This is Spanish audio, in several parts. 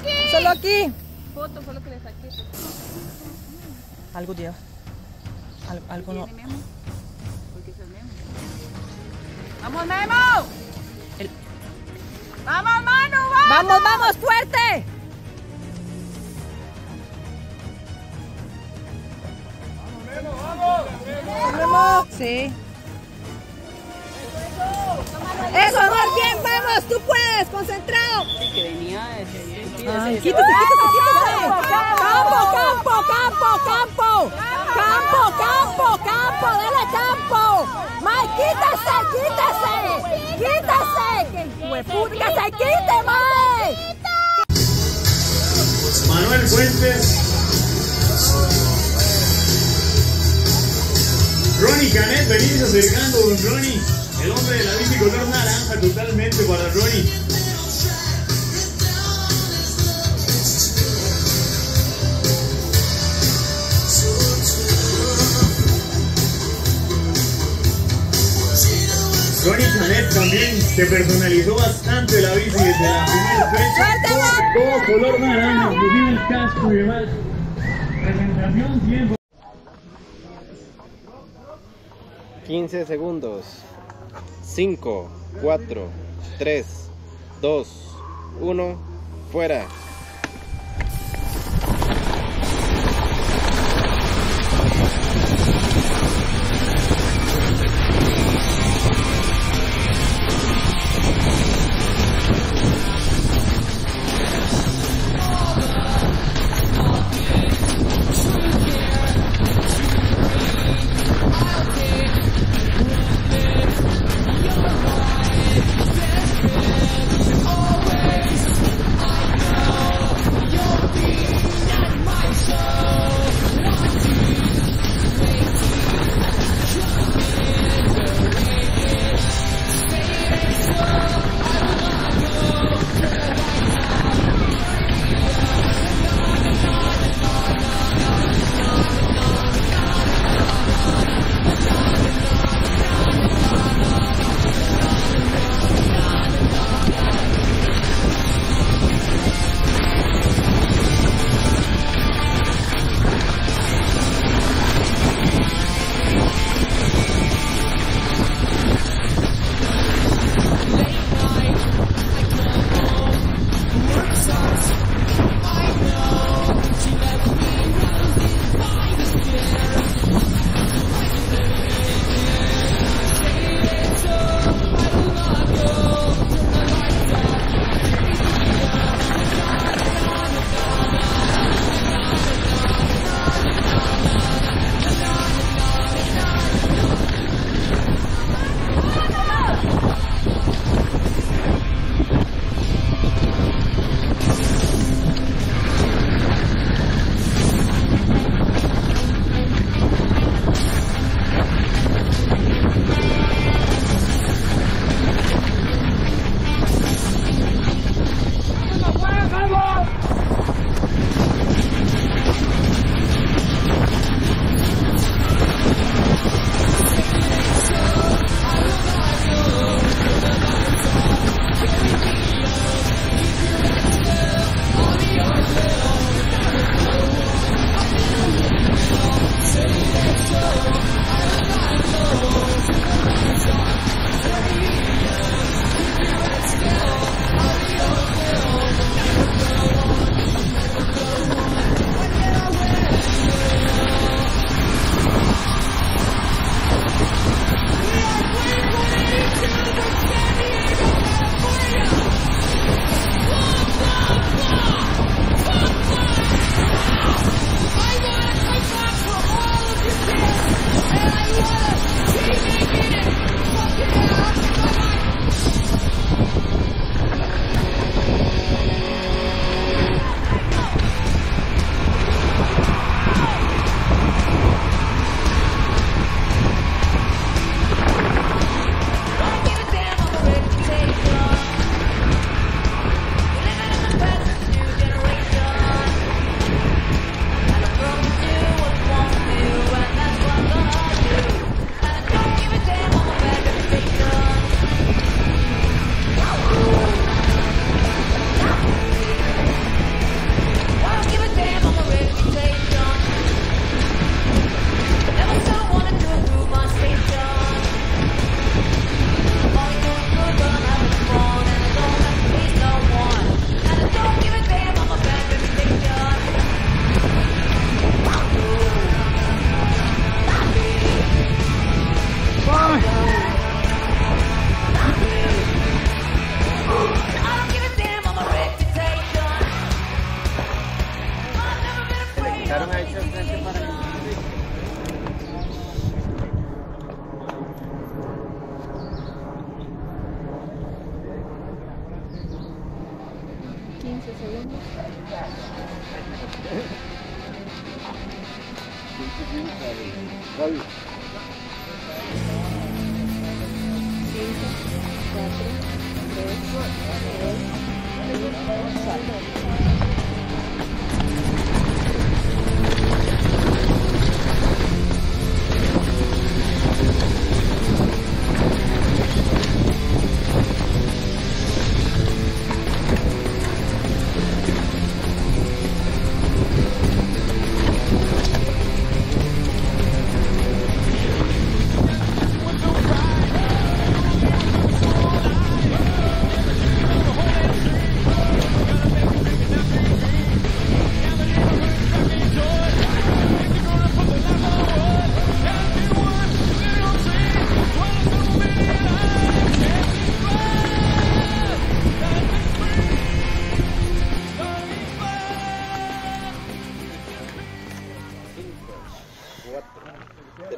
aquí! Solo aquí. Foto fue lo que le saqué. Algo lleva. Al- algo no. ¿Tiene Memo? Porque es el Memo. ¡Vamos, Memo! El- ¡Vamos, Manu! ¡Vamos! ¡Vamos, vamos, fuerte! ¡Vamos! Sí. Eso, amor, bien, vamos, tú puedes, concentrado. Que venía desde Ay, quítese, quítese, quítese. Campo, campo, campo, campo. Campo, campo, campo, dale campo. Mike, quítese, quítese. Quítese. Que se quite, Mike. Manuel Fuentes. Ronnie Canet, venís acercando, don Ronnie. El hombre de la bici color naranja totalmente para Ronnie. Ronnie Canet también se personalizó bastante la bici desde la primera fecha. Todo color naranja, inclusive el casco y demás. Presentación 100%. 15 segundos. 5, 4, 3, 2, 1, fuera.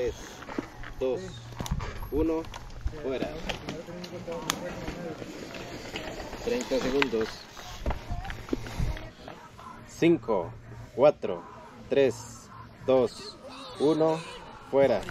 3, 2, 1, fuera. 30 segundos. 5, 4, 3, 2, 1, fuera.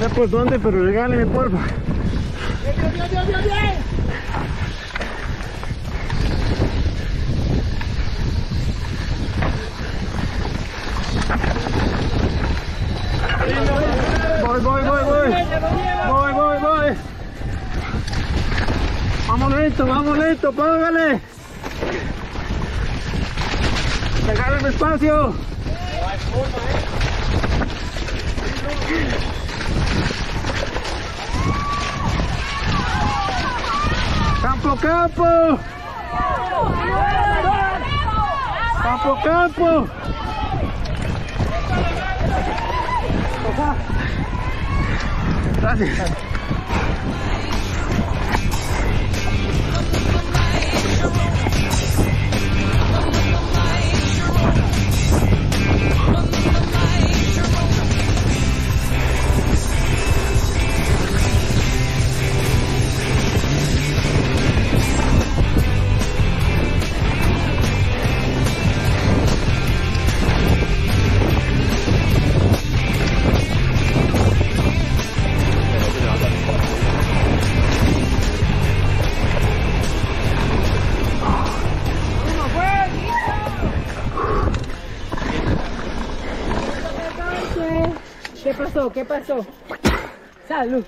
Sé por dónde, pero regáleme porfa. Voy, voy, voy, voy. Voy, voy, voy. Vamos lento, vamos lento, póngale. Regáleme espacio. Campo, campo. Campo, campo. Gracias. ¿Qué pasó? ¿Qué pasó? Salud.